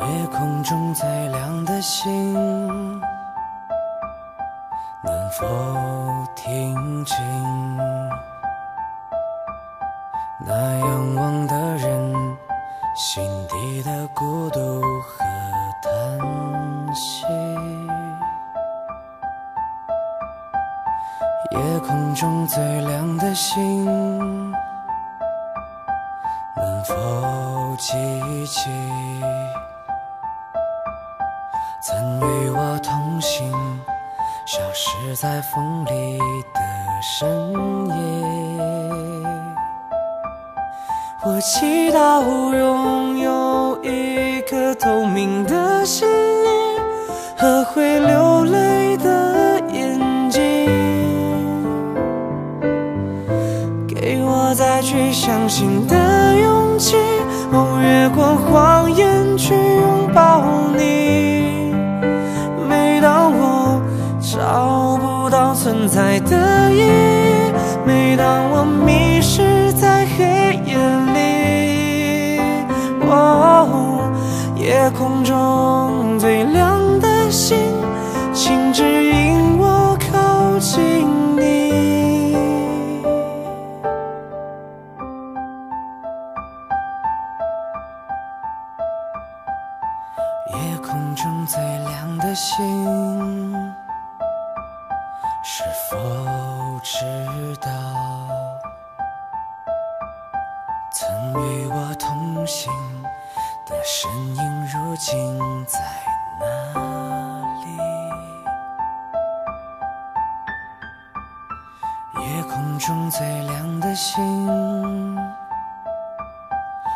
夜空中最亮的星，能否听清那仰望的人心底的孤独和叹息？夜空中最亮的星，能否记起？与我同行，消失在风里的深夜。我祈祷拥有一颗透明的心灵和会流泪的眼睛，给我再去相信的勇气，哦，越过谎言去拥抱到存在的意义，每当我迷失在黑夜里，哦，夜空中最亮的星，请指引我靠近你。夜空中最亮的星，是否知道，曾与我同行的身影，如今在哪里？夜空中最亮的星，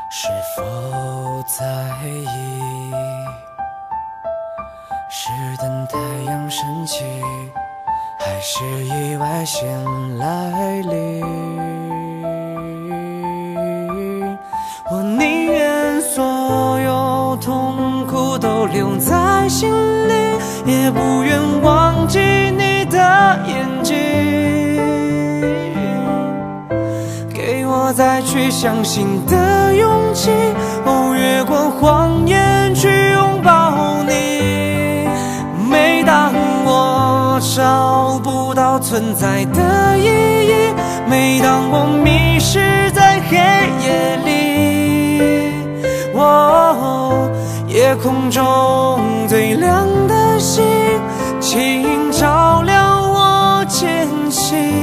是否在意？是等太阳升起，是意外先来临？我宁愿所有痛苦都留在心里，也不愿忘记你的眼睛。给我再去相信的勇气，哦，越过谎言去拥找不到存在的意义，每当我迷失在黑夜里，哦，夜空中最亮的星，请照亮我前行。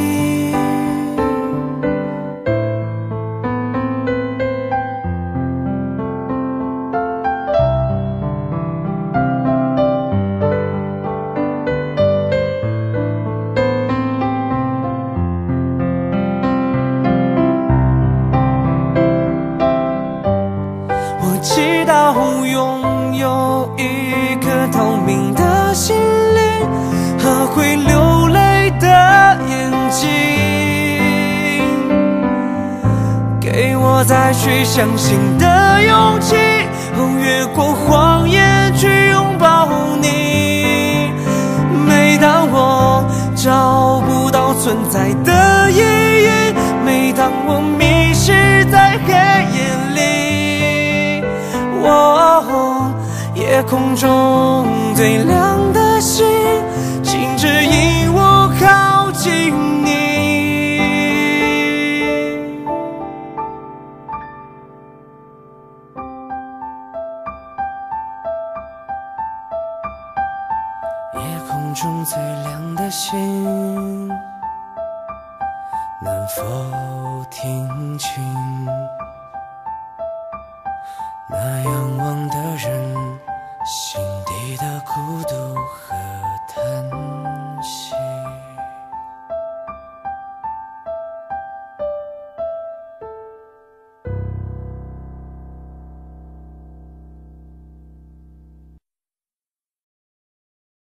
再去相信的勇气，哦，越过谎言去拥抱你。每当我找不到存在的意义，每当我迷失在黑夜里，我夜空中最亮的星，夜空中最亮的星，能否听清那仰望的人？